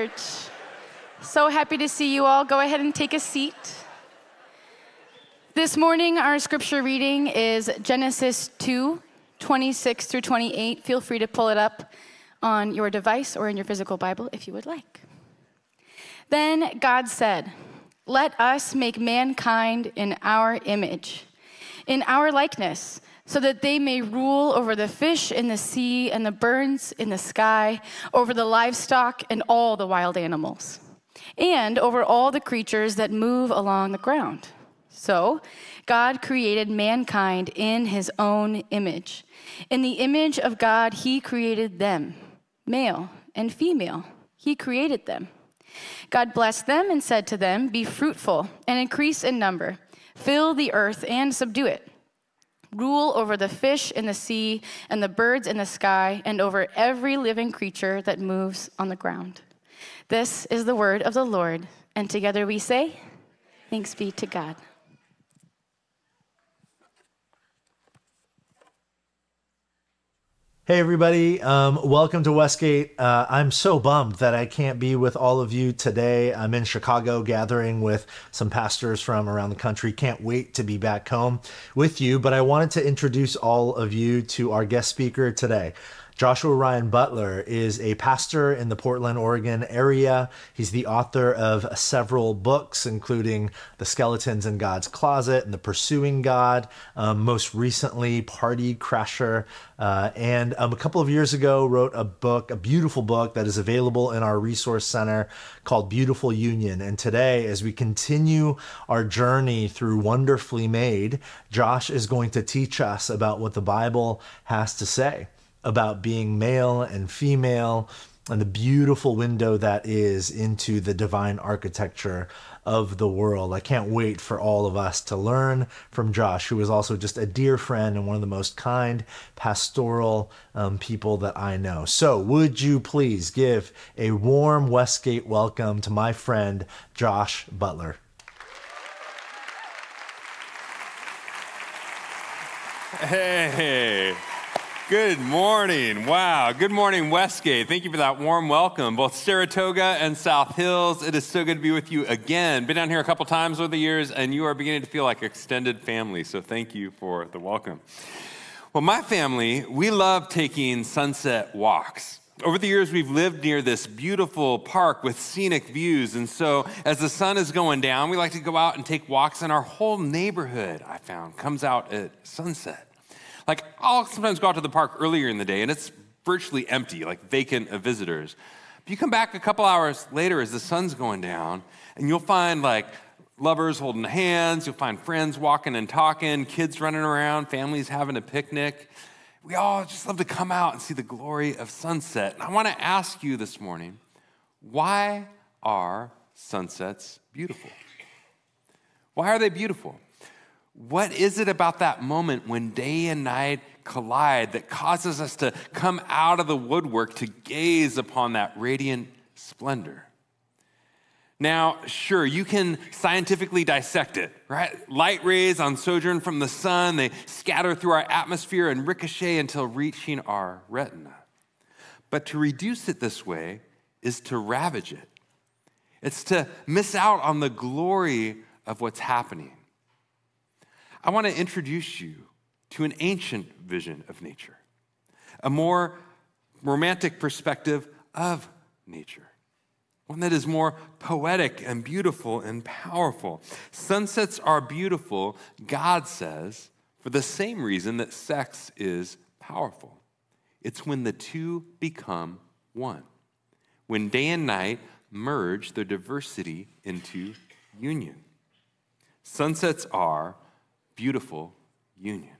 Church. So happy to see you all. Go ahead and take a seat. This morning, our scripture reading is Genesis 2 26 through 28. Feel free to pull it up on your device or in your physical Bible if you would like. Then God said, Let us make mankind in our image, in our likeness so that they may rule over the fish in the sea and the birds in the sky, over the livestock and all the wild animals, and over all the creatures that move along the ground. So, God created mankind in his own image. In the image of God, he created them, male and female. He created them. God blessed them and said to them, Be fruitful and increase in number, fill the earth and subdue it rule over the fish in the sea and the birds in the sky and over every living creature that moves on the ground. This is the word of the Lord. And together we say, Thanks be to God. Hey, everybody. Um, welcome to Westgate. Uh, I'm so bummed that I can't be with all of you today. I'm in Chicago gathering with some pastors from around the country. Can't wait to be back home with you, but I wanted to introduce all of you to our guest speaker today. Joshua Ryan Butler is a pastor in the Portland, Oregon area. He's the author of several books, including The Skeletons in God's Closet and The Pursuing God, um, most recently, Party Crasher. Uh, and um, a couple of years ago, wrote a book, a beautiful book that is available in our resource center called Beautiful Union. And today, as we continue our journey through Wonderfully Made, Josh is going to teach us about what the Bible has to say about being male and female and the beautiful window that is into the divine architecture of the world. I can't wait for all of us to learn from Josh, who is also just a dear friend and one of the most kind pastoral um, people that I know. So, would you please give a warm Westgate welcome to my friend, Josh Butler? Hey. Good morning. Wow. Good morning, Westgate. Thank you for that warm welcome, both Saratoga and South Hills. It is so good to be with you again. Been down here a couple times over the years, and you are beginning to feel like extended family. So thank you for the welcome. Well, my family, we love taking sunset walks. Over the years, we've lived near this beautiful park with scenic views. And so, as the sun is going down, we like to go out and take walks, and our whole neighborhood, I found, comes out at sunset. Like, I'll sometimes go out to the park earlier in the day and it's virtually empty, like vacant of visitors. But you come back a couple hours later as the sun's going down, and you'll find like lovers holding hands, you'll find friends walking and talking, kids running around, families having a picnic. We all just love to come out and see the glory of sunset. And I want to ask you this morning why are sunsets beautiful? Why are they beautiful? What is it about that moment when day and night collide that causes us to come out of the woodwork to gaze upon that radiant splendor? Now, sure, you can scientifically dissect it, right? Light rays on sojourn from the sun, they scatter through our atmosphere and ricochet until reaching our retina. But to reduce it this way is to ravage it. It's to miss out on the glory of what's happening. I want to introduce you to an ancient vision of nature, a more romantic perspective of nature, one that is more poetic and beautiful and powerful. Sunsets are beautiful, God says, for the same reason that sex is powerful. It's when the two become one, when day and night merge their diversity into union. Sunsets are beautiful union.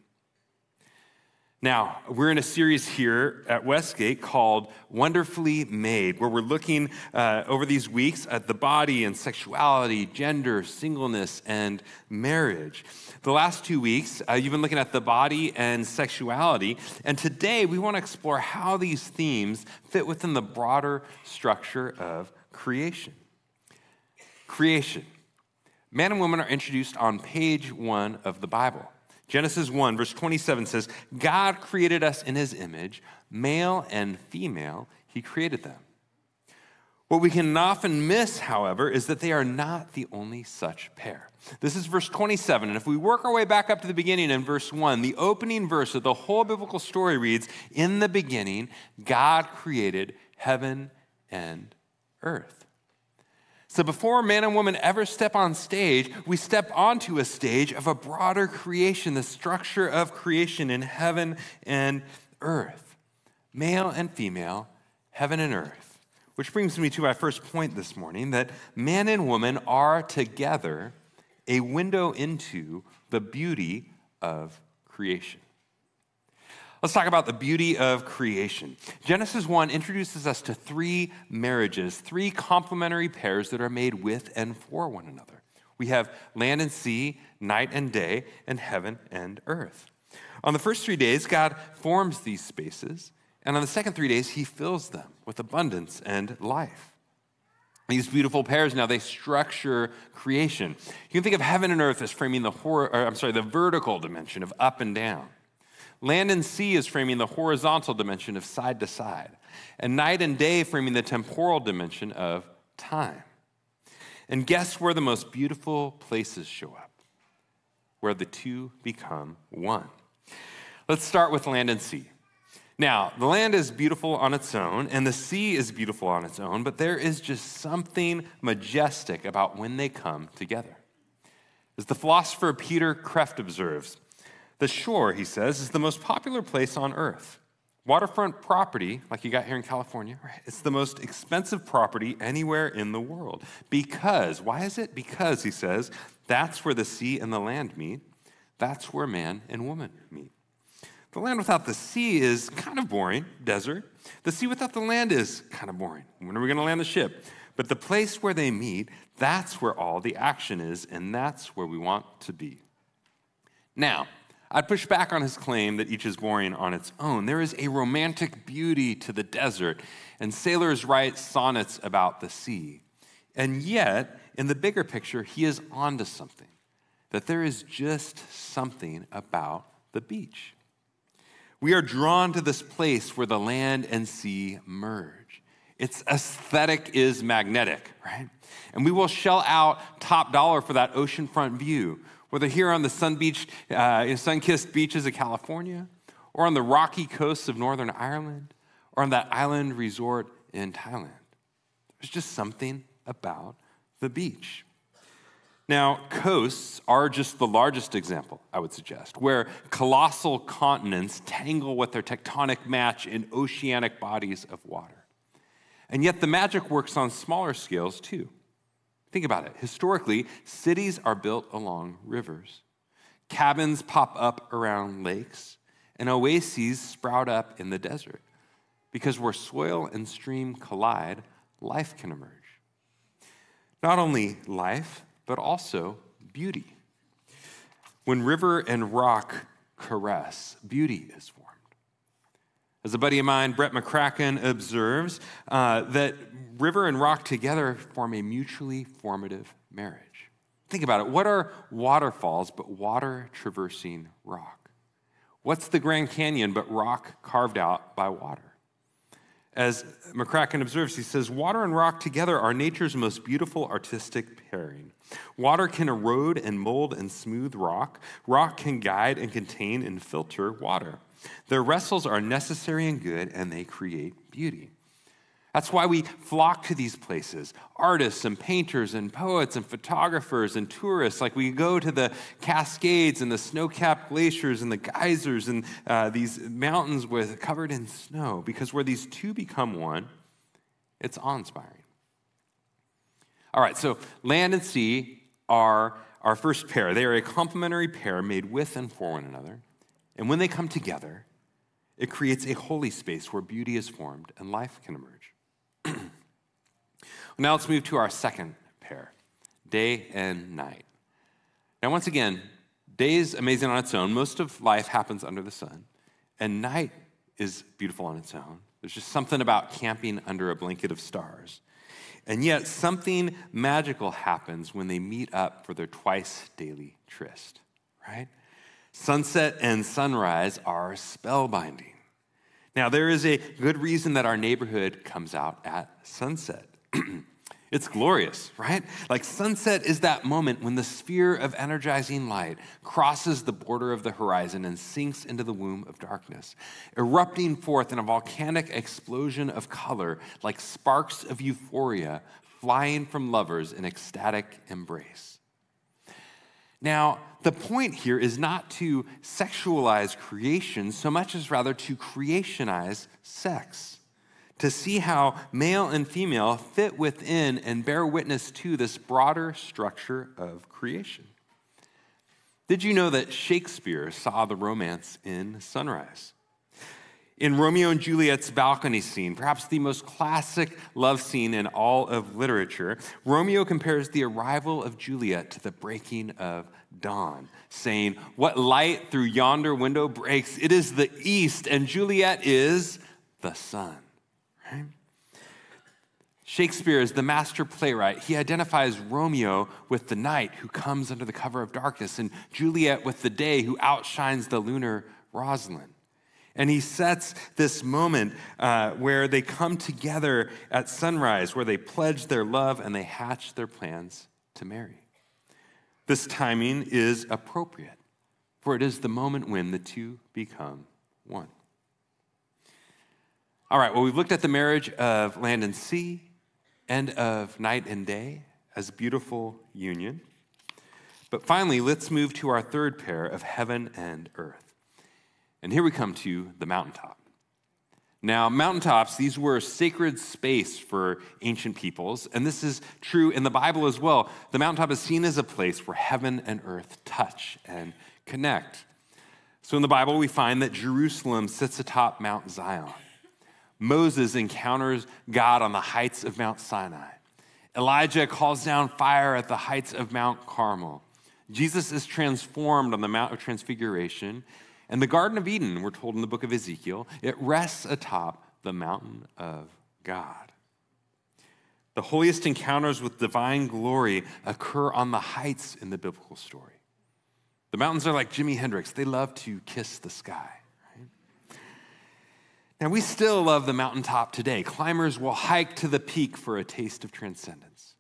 Now, we're in a series here at Westgate called Wonderfully Made, where we're looking uh, over these weeks at the body and sexuality, gender, singleness, and marriage. The last two weeks, uh, you've been looking at the body and sexuality, and today we want to explore how these themes fit within the broader structure of creation. Creation. Man and woman are introduced on page one of the Bible. Genesis 1, verse 27 says, God created us in his image, male and female, he created them. What we can often miss, however, is that they are not the only such pair. This is verse 27. And if we work our way back up to the beginning in verse 1, the opening verse of the whole biblical story reads In the beginning, God created heaven and earth. So before man and woman ever step on stage, we step onto a stage of a broader creation, the structure of creation in heaven and earth. Male and female, heaven and earth. Which brings me to my first point this morning that man and woman are together a window into the beauty of creation. Let's talk about the beauty of creation. Genesis 1 introduces us to three marriages, three complementary pairs that are made with and for one another. We have land and sea, night and day, and heaven and earth. On the first three days, God forms these spaces and on the second three days, he fills them with abundance and life. These beautiful pairs now they structure creation. You can think of heaven and earth as framing the hor- I'm sorry, the vertical dimension of up and down. Land and sea is framing the horizontal dimension of side to side. And night and day framing the temporal dimension of time. And guess where the most beautiful places show up? Where the two become one. Let's start with land and sea. Now, the land is beautiful on its own, and the sea is beautiful on its own, but there is just something majestic about when they come together. As the philosopher Peter Kreeft observes, the shore, he says, is the most popular place on earth. Waterfront property, like you got here in California, right? It's the most expensive property anywhere in the world. Because, why is it? Because, he says, that's where the sea and the land meet. That's where man and woman meet. The land without the sea is kind of boring, desert. The sea without the land is kind of boring. When are we going to land the ship? But the place where they meet, that's where all the action is, and that's where we want to be. Now, I'd push back on his claim that each is boring on its own. There is a romantic beauty to the desert, and sailors write sonnets about the sea. And yet, in the bigger picture, he is onto something that there is just something about the beach. We are drawn to this place where the land and sea merge. Its aesthetic is magnetic, right? And we will shell out top dollar for that oceanfront view, whether here on the sun beach, uh, sun-kissed beaches of California, or on the rocky coasts of Northern Ireland, or on that island resort in Thailand. There's just something about the beach. Now, coasts are just the largest example, I would suggest, where colossal continents tangle with their tectonic match in oceanic bodies of water. And yet, the magic works on smaller scales too. Think about it. Historically, cities are built along rivers, cabins pop up around lakes, and oases sprout up in the desert. Because where soil and stream collide, life can emerge. Not only life, but also beauty. When river and rock caress, beauty is. As a buddy of mine, Brett McCracken, observes, uh, that river and rock together form a mutually formative marriage. Think about it. What are waterfalls but water traversing rock? What's the Grand Canyon but rock carved out by water? As McCracken observes, he says, Water and rock together are nature's most beautiful artistic pairing. Water can erode and mold and smooth rock. Rock can guide and contain and filter water. Their wrestles are necessary and good, and they create beauty. That's why we flock to these places artists and painters and poets and photographers and tourists. Like we go to the Cascades and the snow capped glaciers and the geysers and uh, these mountains with, covered in snow, because where these two become one, it's awe inspiring. All right, so land and sea are our first pair. They are a complementary pair made with and for one another. And when they come together, it creates a holy space where beauty is formed and life can emerge. now let's move to our second pair day and night. Now, once again, day is amazing on its own. Most of life happens under the sun, and night is beautiful on its own. There's just something about camping under a blanket of stars. And yet, something magical happens when they meet up for their twice daily tryst, right? Sunset and sunrise are spellbinding. Now, there is a good reason that our neighborhood comes out at sunset. It's glorious, right? Like sunset is that moment when the sphere of energizing light crosses the border of the horizon and sinks into the womb of darkness, erupting forth in a volcanic explosion of color like sparks of euphoria flying from lovers in ecstatic embrace. Now, the point here is not to sexualize creation so much as rather to creationize sex to see how male and female fit within and bear witness to this broader structure of creation. Did you know that Shakespeare saw the romance in Sunrise? In Romeo and Juliet's balcony scene, perhaps the most classic love scene in all of literature, Romeo compares the arrival of Juliet to the breaking of dawn, saying, What light through yonder window breaks? It is the east, and Juliet is the sun. Right? Shakespeare is the master playwright. He identifies Romeo with the night who comes under the cover of darkness, and Juliet with the day who outshines the lunar Rosalind. And he sets this moment uh, where they come together at sunrise, where they pledge their love and they hatch their plans to marry. This timing is appropriate, for it is the moment when the two become one. All right, well, we've looked at the marriage of land and sea and of night and day as beautiful union. But finally, let's move to our third pair of heaven and earth. And here we come to the mountaintop. Now, mountaintops, these were a sacred space for ancient peoples, and this is true in the Bible as well. The mountaintop is seen as a place where heaven and earth touch and connect. So in the Bible, we find that Jerusalem sits atop Mount Zion. Moses encounters God on the heights of Mount Sinai. Elijah calls down fire at the heights of Mount Carmel. Jesus is transformed on the Mount of Transfiguration. And the Garden of Eden, we're told in the book of Ezekiel, it rests atop the mountain of God. The holiest encounters with divine glory occur on the heights in the biblical story. The mountains are like Jimi Hendrix, they love to kiss the sky. Now, we still love the mountaintop today. Climbers will hike to the peak for a taste of transcendence.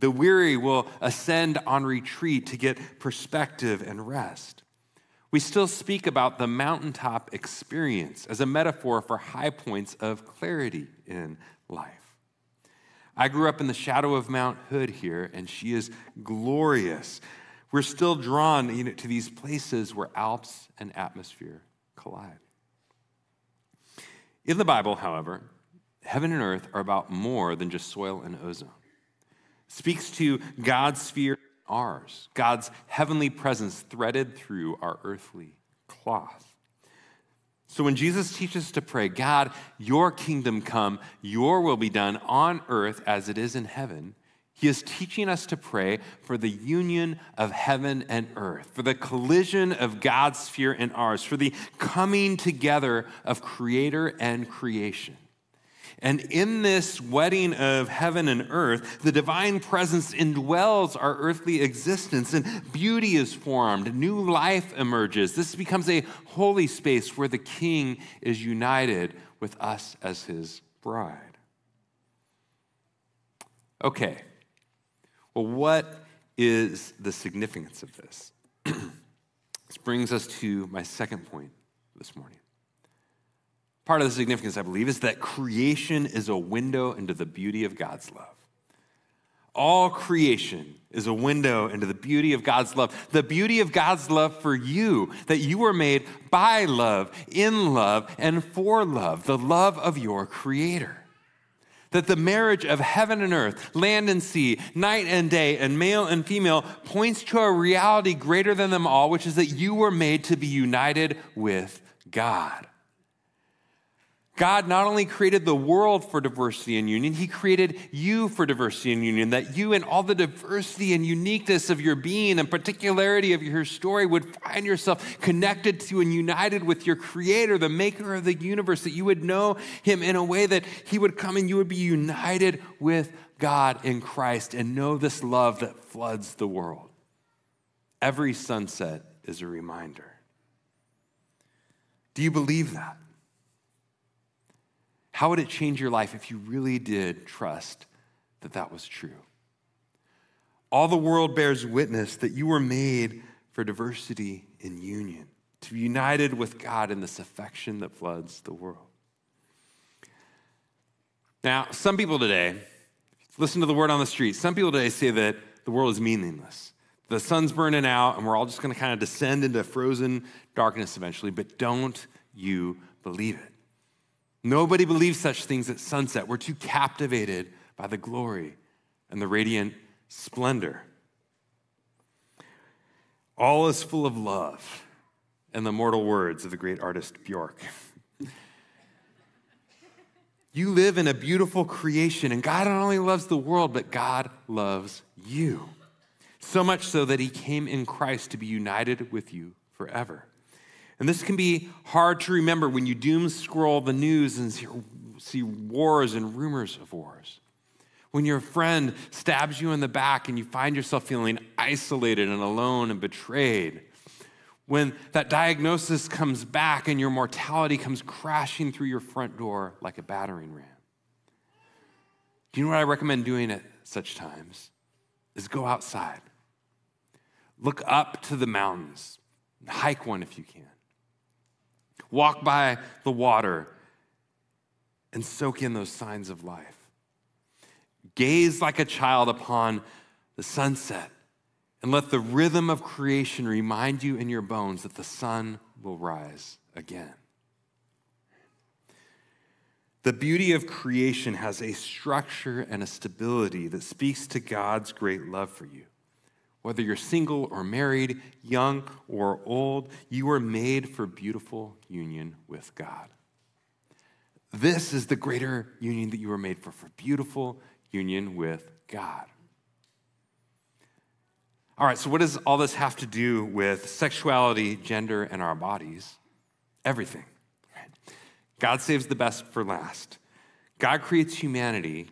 The weary will ascend on retreat to get perspective and rest. We still speak about the mountaintop experience as a metaphor for high points of clarity in life. I grew up in the shadow of Mount Hood here, and she is glorious. We're still drawn you know, to these places where Alps and atmosphere collide. In the Bible, however, heaven and earth are about more than just soil and ozone. It speaks to God's sphere, ours, God's heavenly presence threaded through our earthly cloth. So when Jesus teaches to pray, God, your kingdom come, your will be done on earth as it is in heaven, he is teaching us to pray for the union of heaven and earth, for the collision of God's sphere and ours, for the coming together of creator and creation. And in this wedding of heaven and earth, the divine presence indwells our earthly existence, and beauty is formed, new life emerges. This becomes a holy space where the king is united with us as his bride. Okay. Well, what is the significance of this? this brings us to my second point this morning. Part of the significance, I believe, is that creation is a window into the beauty of God's love. All creation is a window into the beauty of God's love. The beauty of God's love for you, that you were made by love, in love, and for love, the love of your Creator that the marriage of heaven and earth, land and sea, night and day, and male and female points to a reality greater than them all, which is that you were made to be united with God. God not only created the world for diversity and union, He created you for diversity and union, that you, and all the diversity and uniqueness of your being and particularity of your story, would find yourself connected to and united with your Creator, the Maker of the universe, that you would know Him in a way that He would come and you would be united with God in Christ and know this love that floods the world. Every sunset is a reminder. Do you believe that? How would it change your life if you really did trust that that was true. All the world bears witness that you were made for diversity and union, to be united with God in this affection that floods the world. Now, some people today, listen to the word on the street, some people today say that the world is meaningless. The sun's burning out, and we're all just going to kind of descend into frozen darkness eventually, but don't you believe it. Nobody believes such things at sunset. We're too captivated by the glory and the radiant splendor. All is full of love and the mortal words of the great artist Bjork. you live in a beautiful creation, and God not only loves the world, but God loves you. So much so that he came in Christ to be united with you forever. And this can be hard to remember when you doom scroll the news and see, see wars and rumors of wars. When your friend stabs you in the back and you find yourself feeling isolated and alone and betrayed. When that diagnosis comes back and your mortality comes crashing through your front door like a battering ram. Do you know what I recommend doing at such times? Is go outside. Look up to the mountains. Hike one if you can. Walk by the water and soak in those signs of life. Gaze like a child upon the sunset and let the rhythm of creation remind you in your bones that the sun will rise again. The beauty of creation has a structure and a stability that speaks to God's great love for you. Whether you're single or married, young or old, you are made for beautiful union with God. This is the greater union that you were made for, for beautiful union with God. All right, so what does all this have to do with sexuality, gender, and our bodies? Everything. God saves the best for last. God creates humanity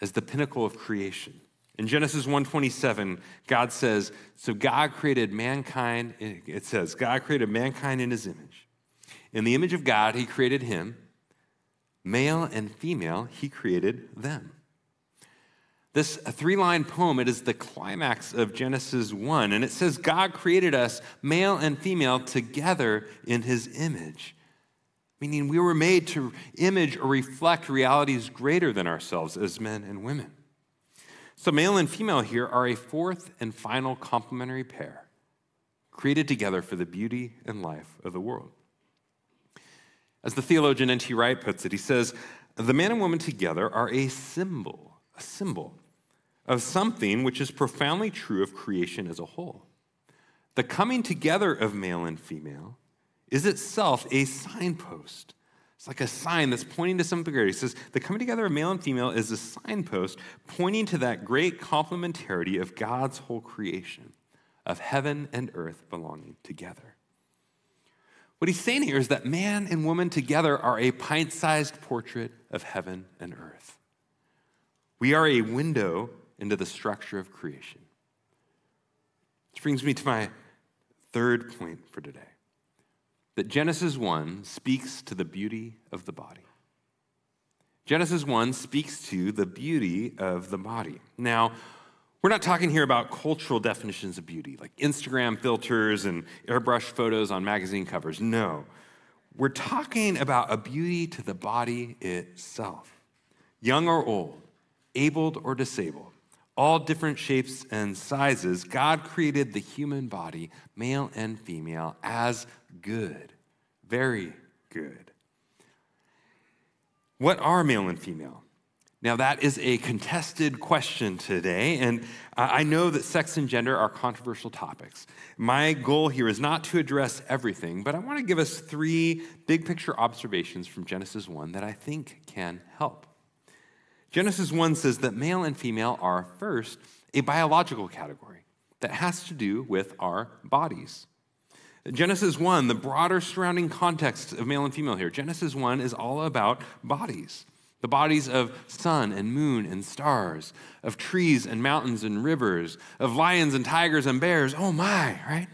as the pinnacle of creation. In Genesis 1:27, God says, "So God created mankind, it says, God created mankind in his image. In the image of God he created him, male and female he created them." This three line poem, it is the climax of Genesis 1. And it says, God created us, male and female, together in his image. Meaning we were made to image or reflect realities greater than ourselves as men and women. So, male and female here are a fourth and final complementary pair, created together for the beauty and life of the world. As the theologian N.T. Wright puts it, he says, The man and woman together are a symbol, a symbol of something which is profoundly true of creation as a whole. The coming together of male and female is itself a signpost. It's like a sign that's pointing to something greater. He says the coming together of male and female is a signpost pointing to that great complementarity of God's whole creation, of heaven and earth belonging together. What he's saying here is that man and woman together are a pint sized portrait of heaven and earth. We are a window into the structure of creation. Which brings me to my third point for today that Genesis 1 speaks to the beauty of the body. Genesis 1 speaks to the beauty of the body. Now, we're not talking here about cultural definitions of beauty, like Instagram filters and airbrush photos on magazine covers. No. We're talking about a beauty to the body itself. Young or old, abled or disabled, all different shapes and sizes, God created the human body, male and female, as good, very good. What are male and female? Now, that is a contested question today, and I know that sex and gender are controversial topics. My goal here is not to address everything, but I want to give us three big picture observations from Genesis 1 that I think can help. Genesis 1 says that male and female are first a biological category that has to do with our bodies. Genesis 1, the broader surrounding context of male and female here, Genesis 1 is all about bodies. The bodies of sun and moon and stars, of trees and mountains and rivers, of lions and tigers and bears. Oh my, right?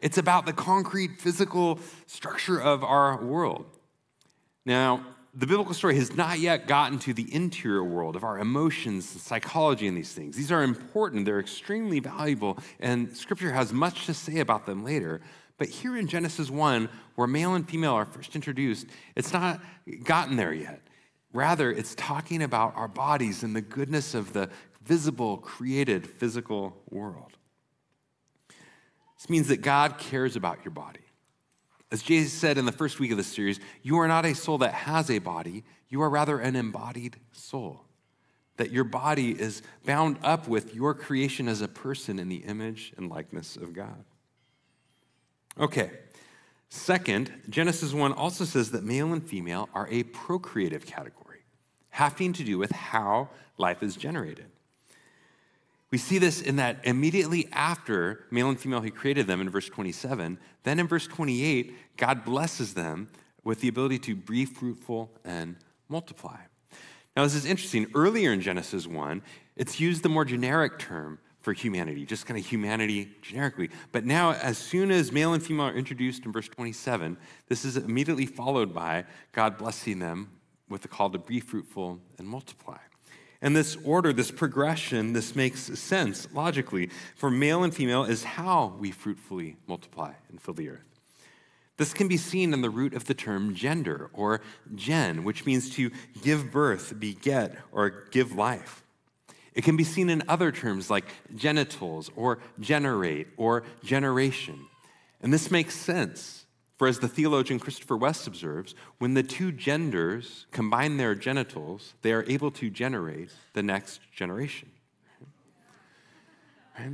It's about the concrete physical structure of our world. Now, the biblical story has not yet gotten to the interior world of our emotions and psychology and these things. These are important, they're extremely valuable, and scripture has much to say about them later. But here in Genesis 1, where male and female are first introduced, it's not gotten there yet. Rather, it's talking about our bodies and the goodness of the visible, created, physical world. This means that God cares about your body. As Jesus said in the first week of the series, you are not a soul that has a body, you are rather an embodied soul. That your body is bound up with your creation as a person in the image and likeness of God. Okay, second, Genesis 1 also says that male and female are a procreative category, having to do with how life is generated. We see this in that immediately after male and female, he created them in verse 27. Then in verse 28, God blesses them with the ability to be fruitful and multiply. Now, this is interesting. Earlier in Genesis 1, it's used the more generic term for humanity, just kind of humanity generically. But now, as soon as male and female are introduced in verse 27, this is immediately followed by God blessing them with the call to be fruitful and multiply. And this order, this progression, this makes sense logically. For male and female is how we fruitfully multiply and fill the earth. This can be seen in the root of the term gender or gen, which means to give birth, beget, or give life. It can be seen in other terms like genitals or generate or generation. And this makes sense for as the theologian Christopher West observes, when the two genders combine their genitals, they are able to generate the next generation. Right?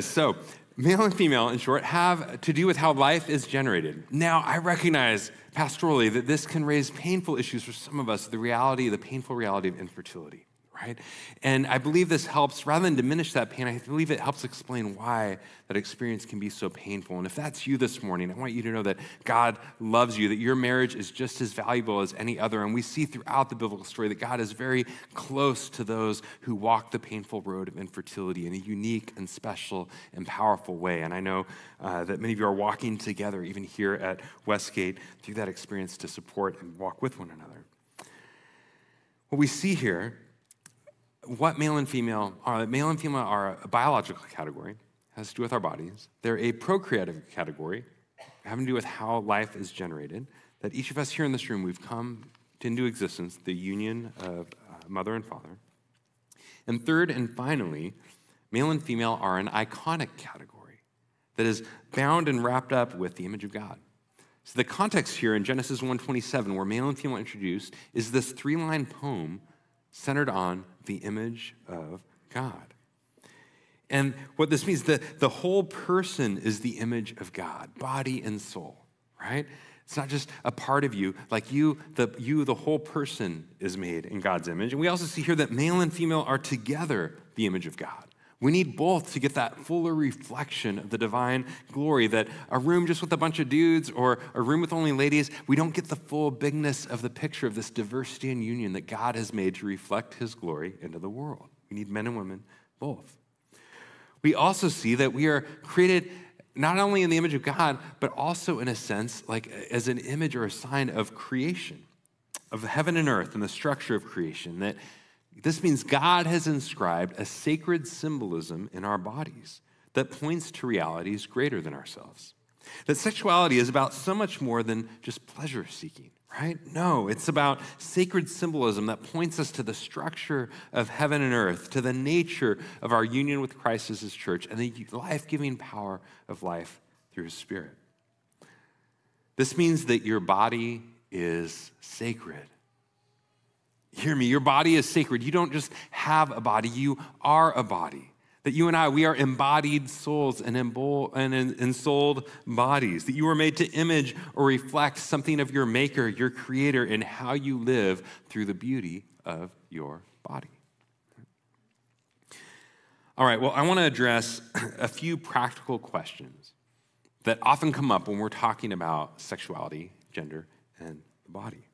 so male and female, in short, have to do with how life is generated. Now, I recognize pastorally that this can raise painful issues for some of us the reality, the painful reality of infertility right? And I believe this helps, rather than diminish that pain, I believe it helps explain why that experience can be so painful. And if that's you this morning, I want you to know that God loves you, that your marriage is just as valuable as any other. And we see throughout the biblical story that God is very close to those who walk the painful road of infertility in a unique and special and powerful way. And I know uh, that many of you are walking together, even here at Westgate, through that experience to support and walk with one another. What we see here what male and female are. Male and female are a biological category, has to do with our bodies. They're a procreative category, having to do with how life is generated. That each of us here in this room, we've come into existence, the union of uh, mother and father. And third and finally, male and female are an iconic category that is bound and wrapped up with the image of God. So the context here in Genesis 1:27, where male and female are introduced, is this three-line poem centered on the image of God. And what this means, the, the whole person is the image of God, body and soul, right? It's not just a part of you. Like you, the you, the whole person is made in God's image. And we also see here that male and female are together the image of God. We need both to get that fuller reflection of the divine glory. That a room just with a bunch of dudes or a room with only ladies, we don't get the full bigness of the picture of this diversity and union that God has made to reflect his glory into the world. We need men and women both. We also see that we are created not only in the image of God, but also in a sense, like as an image or a sign of creation, of heaven and earth and the structure of creation. That this means God has inscribed a sacred symbolism in our bodies that points to realities greater than ourselves. That sexuality is about so much more than just pleasure seeking, right? No, it's about sacred symbolism that points us to the structure of heaven and earth, to the nature of our union with Christ as his church, and the life giving power of life through his spirit. This means that your body is sacred. Hear me, your body is sacred. You don't just have a body, you are a body. That you and I, we are embodied souls and, ensouled bodies. That you were made to image or reflect something of your maker, your creator, in how you live through the beauty of your body. All right, well, I want to address a few practical questions that often come up when we're talking about sexuality, gender, and the body.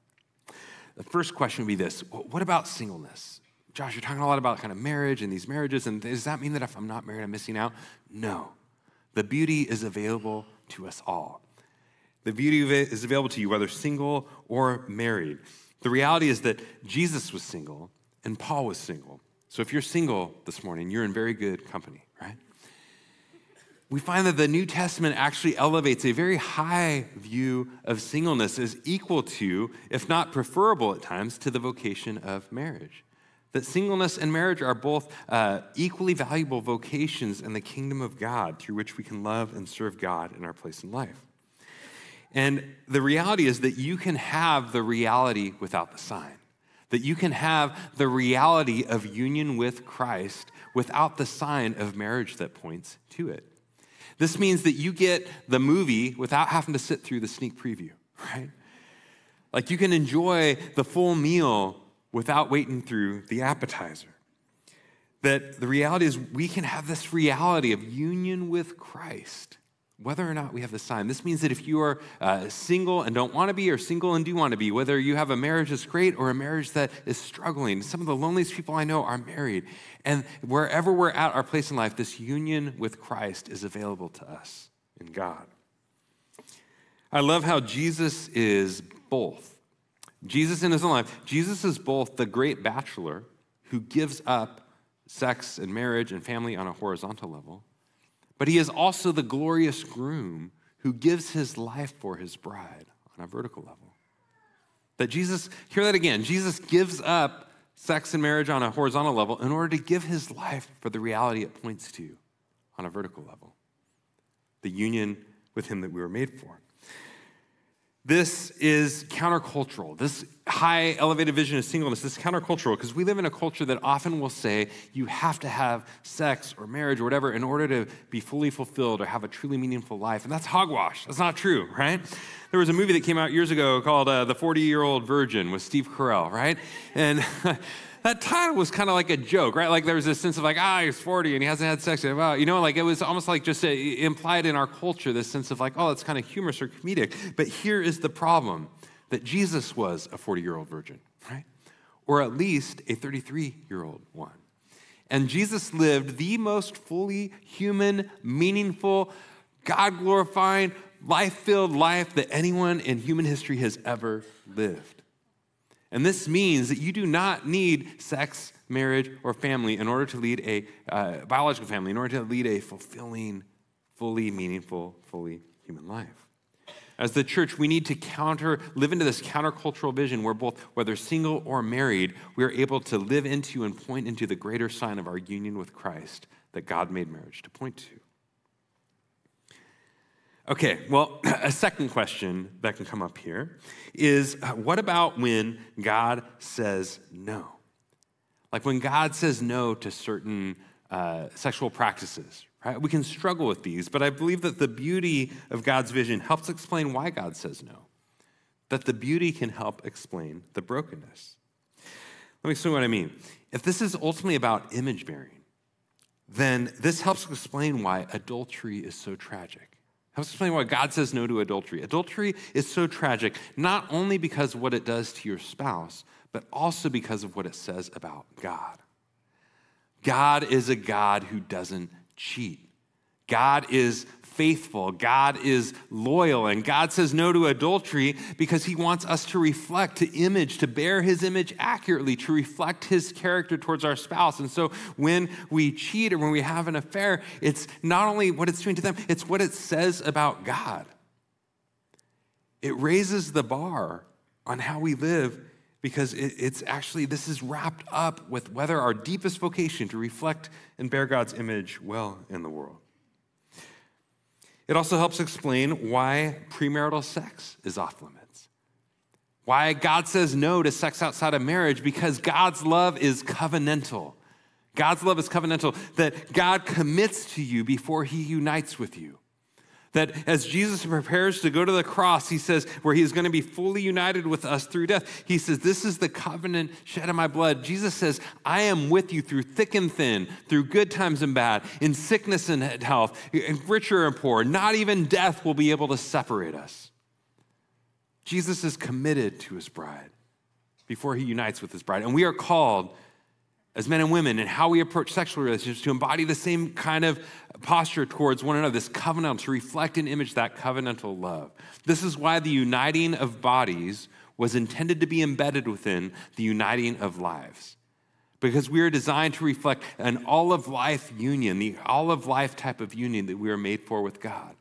The first question would be this What about singleness? Josh, you're talking a lot about kind of marriage and these marriages, and does that mean that if I'm not married, I'm missing out? No. The beauty is available to us all. The beauty of it is available to you, whether single or married. The reality is that Jesus was single and Paul was single. So if you're single this morning, you're in very good company, right? We find that the New Testament actually elevates a very high view of singleness as equal to, if not preferable at times, to the vocation of marriage. That singleness and marriage are both uh, equally valuable vocations in the kingdom of God through which we can love and serve God in our place in life. And the reality is that you can have the reality without the sign that you can have the reality of union with Christ without the sign of marriage that points to it. This means that you get the movie without having to sit through the sneak preview, right? Like you can enjoy the full meal without waiting through the appetizer. That the reality is we can have this reality of union with Christ whether or not we have the sign. This means that if you are uh, single and don't want to be, or single and do want to be, whether you have a marriage that's great or a marriage that is struggling, some of the loneliest people I know are married. And wherever we're at our place in life, this union with Christ is available to us in God. I love how Jesus is both. Jesus in his own life, Jesus is both the great bachelor who gives up sex and marriage and family on a horizontal level but he is also the glorious groom who gives his life for his bride on a vertical level. That Jesus, hear that again, Jesus gives up sex and marriage on a horizontal level in order to give his life for the reality it points to on a vertical level the union with him that we were made for. This is countercultural. This high elevated vision of singleness, this is countercultural because we live in a culture that often will say you have to have sex or marriage or whatever in order to be fully fulfilled or have a truly meaningful life. And that's hogwash. That's not true, right? There was a movie that came out years ago called uh, The 40 Year Old Virgin with Steve Carell, right? And that title was kind of like a joke, right? Like there was this sense of like, ah, he's 40 and he hasn't had sex. Wow, you know, like it was almost like just a, implied in our culture this sense of like, oh, it's kind of humorous or comedic. But here is the problem that Jesus was a 40 year old virgin, right? Or at least a 33 year old one. And Jesus lived the most fully human, meaningful, God glorifying, life filled life that anyone in human history has ever lived. And this means that you do not need sex, marriage, or family in order to lead a uh, biological family, in order to lead a fulfilling, fully meaningful, fully human life. As the church, we need to counter, live into this countercultural vision where both, whether single or married, we are able to live into and point into the greater sign of our union with Christ that God made marriage to point to. Okay, well, a second question that can come up here is uh, what about when God says no? Like when God says no to certain uh, sexual practices, right? We can struggle with these, but I believe that the beauty of God's vision helps explain why God says no. That the beauty can help explain the brokenness. Let me explain what I mean. If this is ultimately about image bearing, then this helps explain why adultery is so tragic. Helps explain why God says no to adultery. Adultery is so tragic, not only because of what it does to your spouse, but also because of what it says about God. God is a God who doesn't cheat. God is faithful. God is loyal. And God says no to adultery because he wants us to reflect, to image, to bear his image accurately, to reflect his character towards our spouse. And so when we cheat or when we have an affair, it's not only what it's doing to them, it's what it says about God. It raises the bar on how we live because it's actually, this is wrapped up with whether our deepest vocation to reflect and bear God's image well in the world. It also helps explain why premarital sex is off limits. Why God says no to sex outside of marriage, because God's love is covenantal. God's love is covenantal, that God commits to you before he unites with you. That as Jesus prepares to go to the cross, he says, where he is going to be fully united with us through death, he says, This is the covenant shed of my blood. Jesus says, I am with you through thick and thin, through good times and bad, in sickness and health, in richer and poor. Not even death will be able to separate us. Jesus is committed to his bride before he unites with his bride. And we are called as men and women and how we approach sexual relationships to embody the same kind of posture towards one another, this covenant, to reflect and image that covenantal love. This is why the uniting of bodies was intended to be embedded within the uniting of lives. Because we are designed to reflect an all of life union, the all of life type of union that we are made for with God.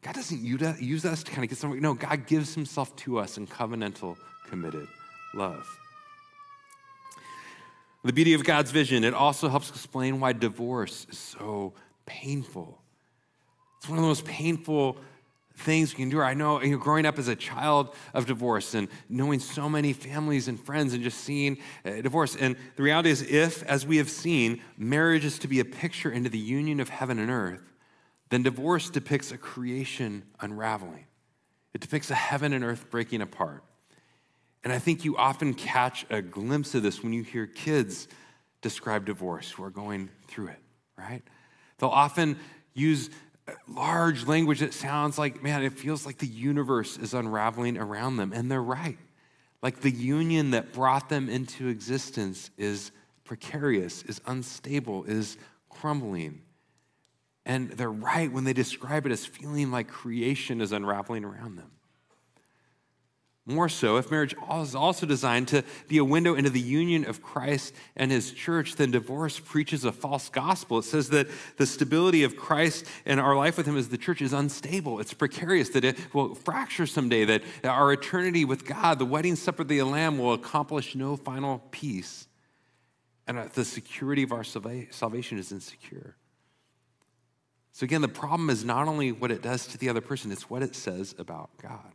God doesn't use us to kind of get something. No, God gives himself to us in covenantal, committed love. The beauty of God's vision, it also helps explain why divorce is so painful. It's one of the most painful things we can do. I know, you know, growing up as a child of divorce and knowing so many families and friends and just seeing uh, divorce. And the reality is, if, as we have seen, marriage is to be a picture into the union of heaven and earth, then divorce depicts a creation unraveling. It depicts a heaven and earth breaking apart. And I think you often catch a glimpse of this when you hear kids describe divorce who are going through it, right? They'll often use large language that sounds like, man, it feels like the universe is unraveling around them. And they're right. Like the union that brought them into existence is precarious, is unstable, is crumbling. And they're right when they describe it as feeling like creation is unraveling around them. More so, if marriage is also designed to be a window into the union of Christ and his church, then divorce preaches a false gospel. It says that the stability of Christ and our life with him as the church is unstable, it's precarious, that it will fracture someday, that our eternity with God, the wedding supper of the Lamb, will accomplish no final peace, and the security of our salvation is insecure. So, again, the problem is not only what it does to the other person, it's what it says about God.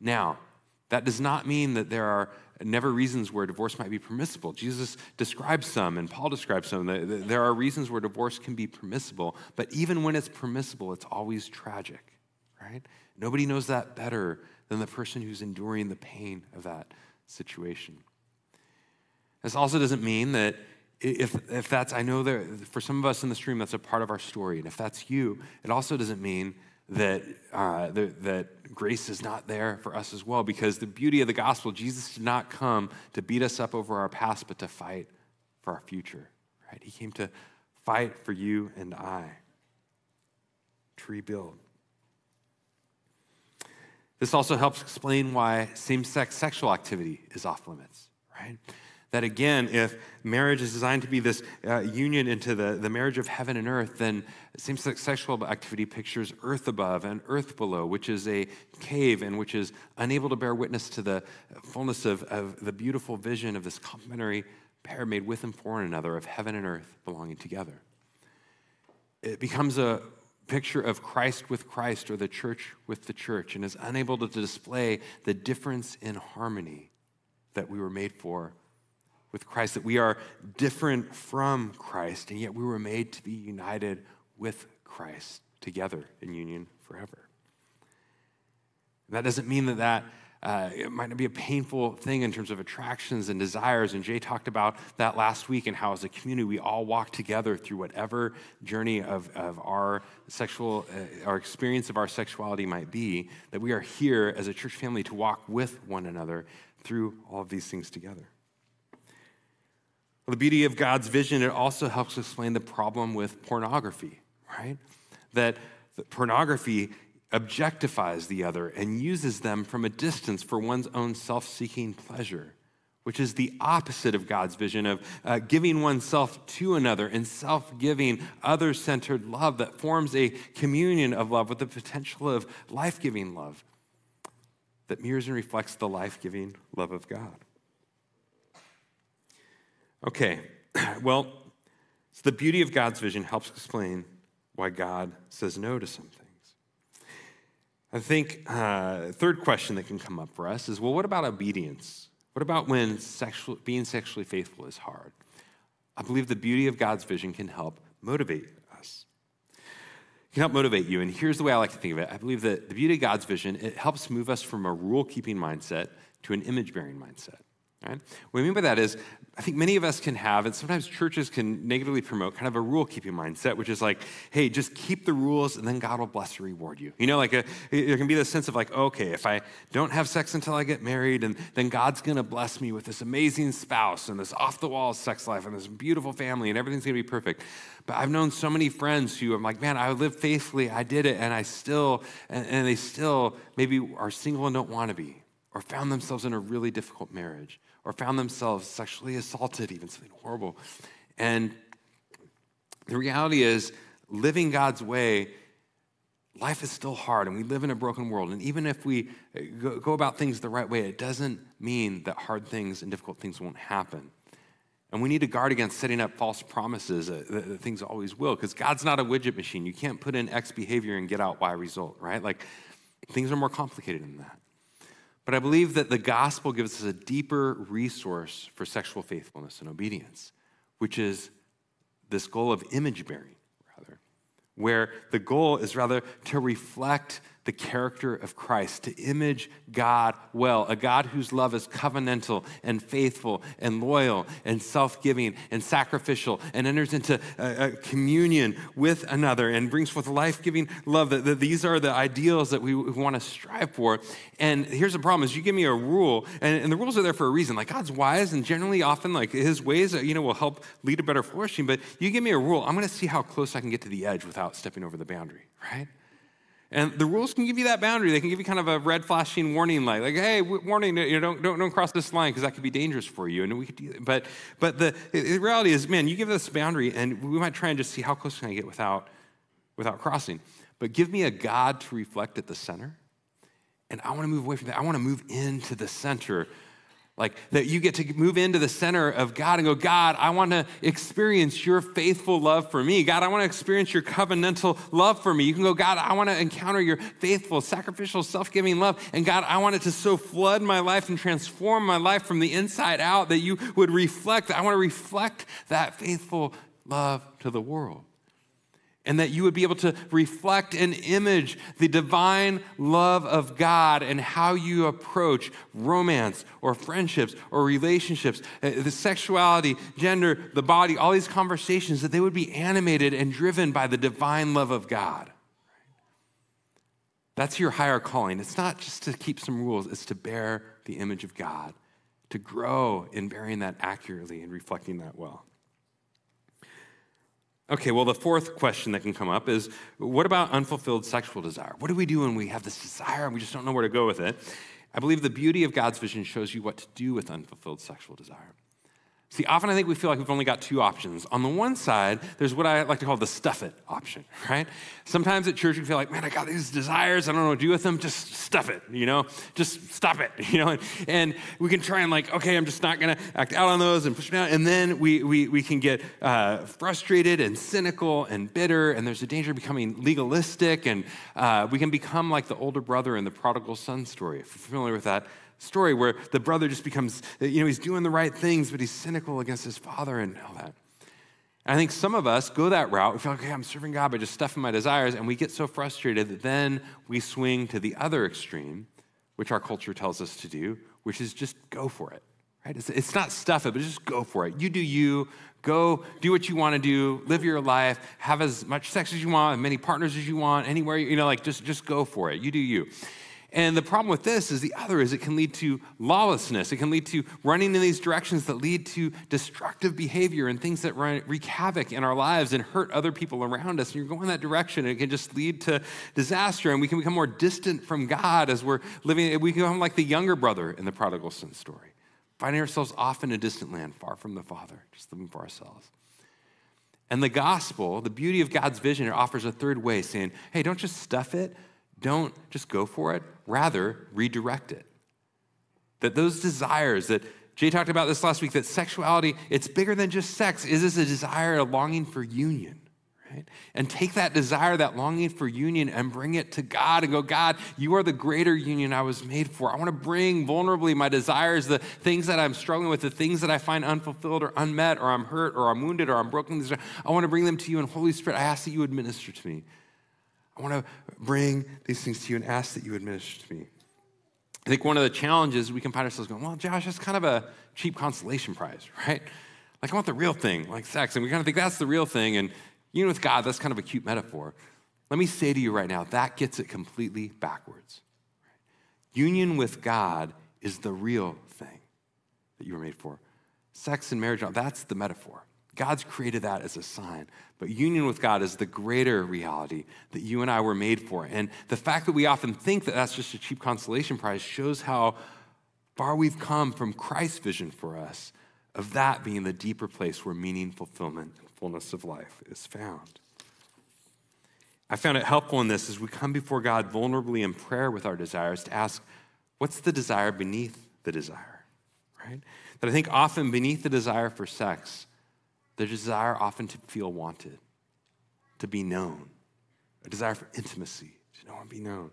Now, that does not mean that there are never reasons where divorce might be permissible. Jesus describes some, and Paul describes some. There are reasons where divorce can be permissible, but even when it's permissible, it's always tragic, right? Nobody knows that better than the person who's enduring the pain of that situation. This also doesn't mean that if, if that's, I know that for some of us in the stream, that's a part of our story. And if that's you, it also doesn't mean that, uh, that grace is not there for us as well. Because the beauty of the gospel, Jesus did not come to beat us up over our past, but to fight for our future, right? He came to fight for you and I, to rebuild. This also helps explain why same sex sexual activity is off limits, right? That again, if marriage is designed to be this uh, union into the, the marriage of heaven and earth, then it seems like sexual activity pictures earth above and earth below, which is a cave and which is unable to bear witness to the fullness of, of the beautiful vision of this complementary pair made with and for one another of heaven and earth belonging together. It becomes a picture of Christ with Christ or the church with the church and is unable to display the difference in harmony that we were made for with Christ, that we are different from Christ, and yet we were made to be united with Christ together in union forever. And That doesn't mean that that uh, it might not be a painful thing in terms of attractions and desires. And Jay talked about that last week and how, as a community, we all walk together through whatever journey of, of our sexual, uh, our experience of our sexuality might be, that we are here as a church family to walk with one another through all of these things together. Well, the beauty of God's vision, it also helps explain the problem with pornography, right? That pornography objectifies the other and uses them from a distance for one's own self seeking pleasure, which is the opposite of God's vision of uh, giving oneself to another and self giving, other centered love that forms a communion of love with the potential of life giving love that mirrors and reflects the life giving love of God. Okay, well, so the beauty of God's vision helps explain why God says no to some things. I think uh, third question that can come up for us is well, what about obedience? What about when sexual, being sexually faithful is hard? I believe the beauty of God's vision can help motivate us. It can help motivate you. And here's the way I like to think of it I believe that the beauty of God's vision, it helps move us from a rule keeping mindset to an image bearing mindset Right? What I mean by that is, I think many of us can have, and sometimes churches can negatively promote kind of a rule keeping mindset, which is like, hey, just keep the rules and then God will bless and reward you. You know, like uh, a, there can be this sense of like, okay, if I don't have sex until I get married, and then God's gonna bless me with this amazing spouse and this off the wall sex life and this beautiful family and everything's gonna be perfect. But I've known so many friends who I'm like, man, I lived faithfully, I did it, and I still, and, and they still maybe are single and don't wanna be, or found themselves in a really difficult marriage or found themselves sexually assaulted, even something horrible. And the reality is, living God's way, life is still hard, and we live in a broken world. And even if we go about things the right way, it doesn't mean that hard things and difficult things won't happen. And we need to guard against setting up false promises uh, that, that things always will, because God's not a widget machine. You can't put in X behavior and get out Y result, right? Like things are more complicated than that. But I believe that the gospel gives us a deeper resource for sexual faithfulness and obedience, which is this goal of image bearing, rather, where the goal is rather to reflect the character of Christ, to image God well, a God whose love is covenantal and faithful and loyal and self giving and sacrificial and enters into a, a communion with another and brings forth life giving love. That, that, these are the ideals that we, we want to strive for. And here's the problem is you give me a rule, and, and the rules are there for a reason. Like God's wise and generally often like his ways, you know, will help lead to better flourishing. But you give me a rule, I'm going to see how close I can get to the edge without stepping over the boundary, right? And the rules can give you that boundary. They can give you kind of a red flashing warning light, like, "Hey, warning! You know, don't don't, don't cross this line because that could be dangerous for you." And we could, but but the, the reality is, man, you give us a boundary, and we might try and just see how close can I get without without crossing. But give me a God to reflect at the center, and I want to move away from that. I want to move into the center like that you get to move into the center of God and go, God, I want to experience your faithful love for me. God, I want to experience your covenantal love for me. You can go, God, I want to encounter your faithful, sacrificial, self giving love. And God, I want it to so flood my life and transform my life from the inside out that you would reflect. I want to reflect that faithful love to the world and that you would be able to reflect and image the divine love of God and how you approach romance or friendships or relationships, uh, the sexuality, gender, the body, all these conversations, that they would be animated and driven by the divine love of God. That's your higher calling. It's not just to keep some rules, it's to bear the image of God, to grow in bearing that accurately and reflecting that well. Okay, well, the fourth question that can come up is what about unfulfilled sexual desire? What do we do when we have this desire and we just don't know where to go with it? I believe the beauty of God's vision shows you what to do with unfulfilled sexual desire. See, often I think we feel like we've only got two options. On the one side, there's what I like to call the stuff it option, right? Sometimes at church we feel like, man, I got these desires, I don't know what to do with them, just stuff it, you know? Just stop it, you know? And we can try and like, okay, I'm just not gonna act out on those and push them out. And then we, we, we can get uh, frustrated and cynical and bitter, and there's a danger of becoming legalistic, and uh, we can become like the older brother in the prodigal son story. If you're familiar with that, story where the brother just becomes, you know, he's doing the right things, but he's cynical against his father and all that. And I think some of us go that route. We feel like, okay, I'm serving God by just stuffing my desires, and we get so frustrated that then we swing to the other extreme, which our culture tells us to do, which is just go for it. Right? It's, it's not stuff it, but just go for it. You do you. Go do what you want to do. Live your life. Have as much sex as you want, as many partners as you want, anywhere. You know, like just just go for it. You do you. And the problem with this is the other is it can lead to lawlessness. It can lead to running in these directions that lead to destructive behavior and things that run, wreak havoc in our lives and hurt other people around us. And you're going that direction, and it can just lead to disaster. And we can become more distant from God as we're living. We become like the younger brother in the prodigal son story, finding ourselves off in a distant land, far from the Father, just living for ourselves. And the gospel, the beauty of God's vision, it offers a third way, saying, hey, don't just stuff it, don't just go for it, rather, redirect it. That those desires that Jay talked about this last week, that sexuality, it's bigger than just sex. Is this a desire, a longing for union? Right? And take that desire, that longing for union, and bring it to God and go, God, you are the greater union I was made for. I want to bring vulnerably my desires, the things that I'm struggling with, the things that I find unfulfilled or unmet, or I'm hurt, or I'm wounded, or I'm broken. I want to bring them to you. And Holy Spirit, I ask that you would minister to me. I want to bring these things to you and ask that you administer to me. I think one of the challenges we can find ourselves going, well, Josh, that's kind of a cheap consolation prize, right? Like, I want the real thing, like sex. And we kind of think that's the real thing. And union with God, that's kind of a cute metaphor. Let me say to you right now, that gets it completely backwards. Union with God is the real thing that you were made for. Sex and marriage, that's the metaphor. God's created that as a sign. But union with God is the greater reality that you and I were made for. And the fact that we often think that that's just a cheap consolation prize shows how far we've come from Christ's vision for us of that being the deeper place where meaning, fulfillment, and fullness of life is found. I found it helpful in this as we come before God vulnerably in prayer with our desires to ask, what's the desire beneath the desire, right? That I think often beneath the desire for sex, the desire often to feel wanted, to be known, a desire for intimacy, to know and be known.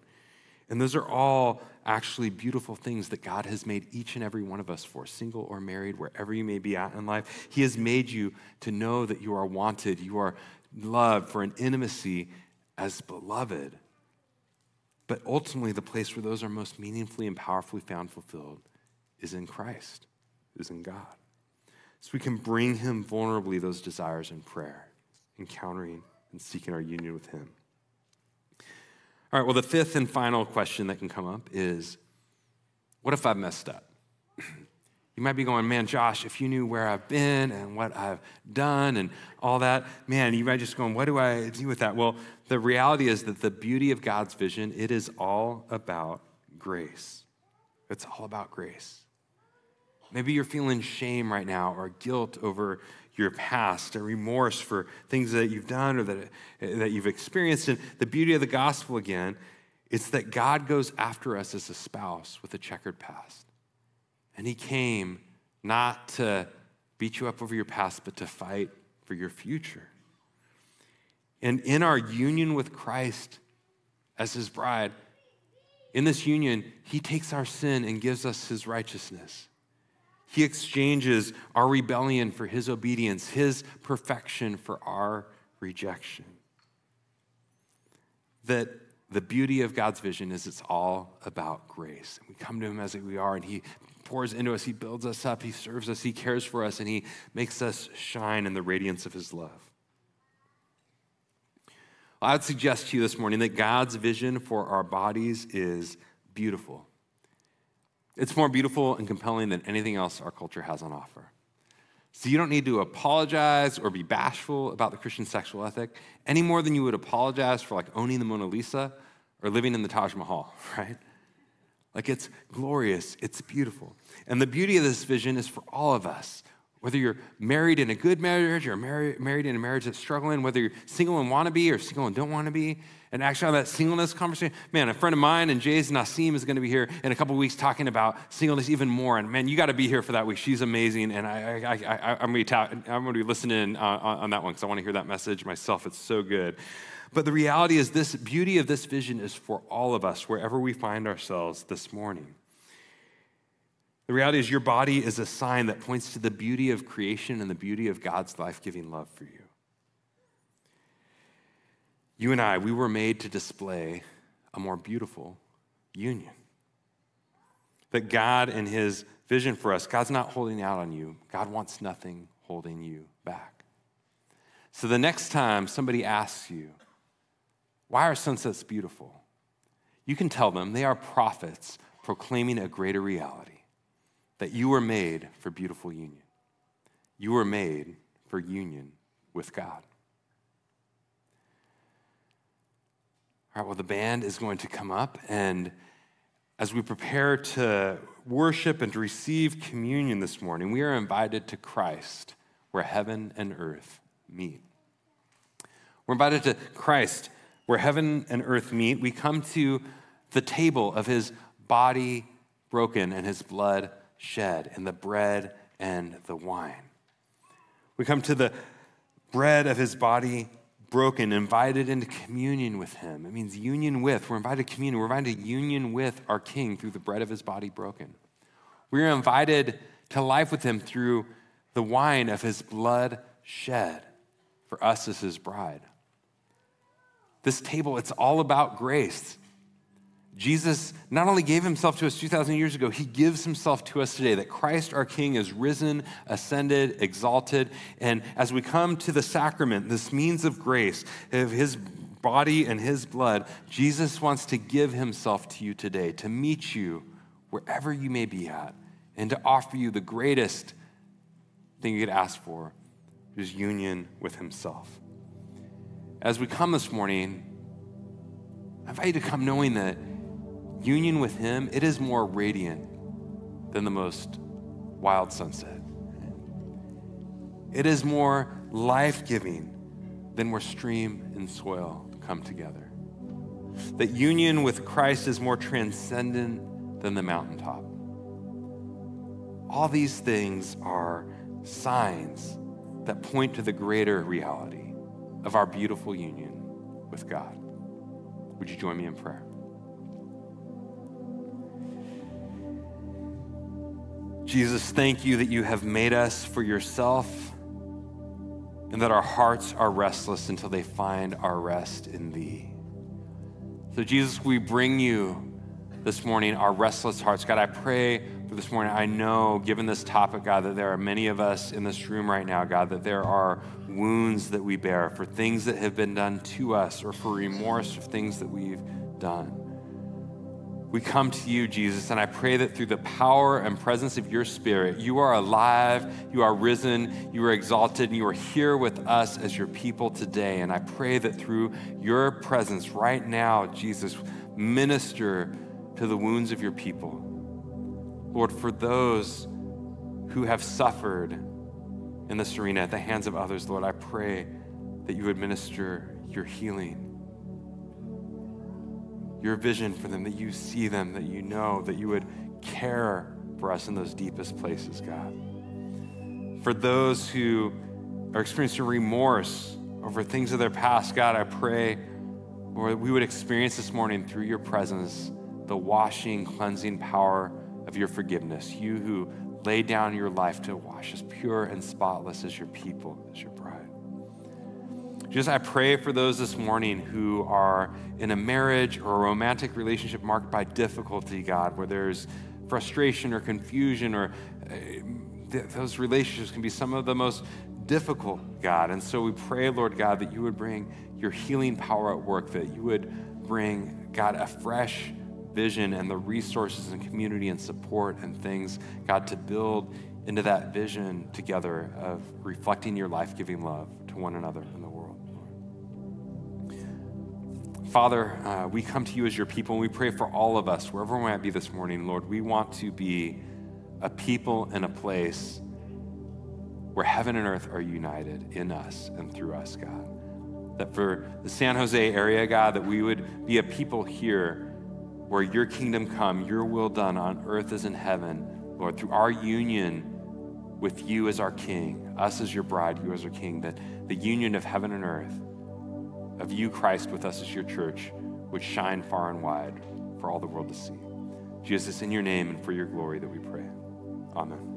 And those are all actually beautiful things that God has made each and every one of us for, single or married, wherever you may be at in life. He has made you to know that you are wanted, you are loved for an intimacy as beloved. But ultimately, the place where those are most meaningfully and powerfully found fulfilled is in Christ, is in God. So we can bring Him vulnerably those desires in prayer, encountering and seeking our union with Him. All right, well, the fifth and final question that can come up is what if I've messed up? You might be going, man, Josh, if you knew where I've been and what I've done and all that, man, you might just going, what do I do with that? Well, the reality is that the beauty of God's vision, it is all about grace. It's all about grace. Maybe you're feeling shame right now or guilt over your past, or remorse for things that you've done or that, that you've experienced. And the beauty of the gospel, again, is that God goes after us as a spouse with a checkered past. And He came not to beat you up over your past, but to fight for your future. And in our union with Christ as His bride, in this union, He takes our sin and gives us His righteousness. He exchanges our rebellion for his obedience, his perfection for our rejection. That the beauty of God's vision is it's all about grace. We come to him as we are, and he pours into us, he builds us up, he serves us, he cares for us, and he makes us shine in the radiance of his love. I would suggest to you this morning that God's vision for our bodies is beautiful. It's more beautiful and compelling than anything else our culture has on offer. So you don't need to apologize or be bashful about the Christian sexual ethic any more than you would apologize for like owning the Mona Lisa or living in the Taj Mahal, right? Like it's glorious, it's beautiful. And the beauty of this vision is for all of us. Whether you're married in a good marriage or married, married in a marriage that's struggling, whether you're single and want to be or single and don't want to be, and actually on that singleness conversation, man, a friend of mine and Jay's Nassim is going to be here in a couple weeks talking about singleness even more. And man, you got to be here for that week. She's amazing, and I, am going to be listening on, on that one because I want to hear that message myself. It's so good. But the reality is, this beauty of this vision is for all of us, wherever we find ourselves this morning. The reality is, your body is a sign that points to the beauty of creation and the beauty of God's life giving love for you. You and I, we were made to display a more beautiful union. That God, in His vision for us, God's not holding out on you, God wants nothing holding you back. So the next time somebody asks you, why are sunsets beautiful? You can tell them they are prophets proclaiming a greater reality that you were made for beautiful union. You were made for union with God. All right, well, the band is going to come up, and as we prepare to worship and to receive communion this morning, we are invited to Christ, where heaven and earth meet. We're invited to Christ, where heaven and earth meet. We come to the table of his body broken and his blood shed in the bread and the wine. We come to the bread of his body broken, invited into communion with him. It means union with. We're invited to communion. We're invited to union with our King through the bread of his body broken. We are invited to life with him through the wine of his blood shed for us as his bride. This table, it's all about grace. Jesus not only gave himself to us 2,000 years ago, he gives himself to us today. That Christ our King is risen, ascended, exalted. And as we come to the sacrament, this means of grace, of his body and his blood, Jesus wants to give himself to you today, to meet you wherever you may be at, and to offer you the greatest thing you could ask for, is union with himself. As we come this morning, I invite you to come knowing that union with Him, it is more radiant than the most wild sunset. It is more life giving than where stream and soil come together. That union with Christ is more transcendent than the mountaintop. All these things are signs that point to the greater reality of our beautiful union with God. Would you join me in prayer? Jesus, thank you that you have made us for yourself and that our hearts are restless until they find our rest in thee. So, Jesus, we bring you this morning our restless hearts. God, I pray for this morning. I know, given this topic, God, that there are many of us in this room right now, God, that there are wounds that we bear for things that have been done to us or for remorse for things that we've done we come to you, Jesus, and I pray that through the power and presence of your Spirit, you are alive, you are risen, you are exalted, and you are here with us as your people today. And I pray that through your presence right now, Jesus, minister to the wounds of your people. Lord, for those who have suffered in this arena at the hands of others, Lord, I pray that you would minister your healing your vision for them, that you see them, that you know, that you would care for us in those deepest places, God. For those who are experiencing remorse over things of their past, God, I pray, Lord, we would experience this morning through your presence the washing, cleansing power of your forgiveness. You who laid down your life to wash us pure and spotless as your people, as your bride. Just I pray for those this morning who are in a marriage or a romantic relationship marked by difficulty, God, where there's frustration or confusion or uh, th- those relationships can be some of the most difficult, God. And so we pray, Lord God, that you would bring your healing power at work, that you would bring, God, a fresh vision and the resources and community and support and things, God, to build into that vision together of reflecting your life giving love to one another Father, uh, we come to you as your people and we pray for all of us, wherever we might be this morning, Lord. We want to be a people in a place where heaven and earth are united in us and through us, God. That for the San Jose area, God, that we would be a people here where your kingdom come, your will done on earth as in heaven, Lord, through our union with you as our king, us as your bride, you as our king, that the union of heaven and earth of you, Christ, with us as your church would shine far and wide for all the world to see. Jesus, in your name and for your glory that we pray. Amen.